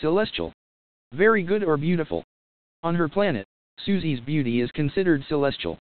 Celestial. Very good or beautiful. On her planet, Susie's beauty is considered celestial.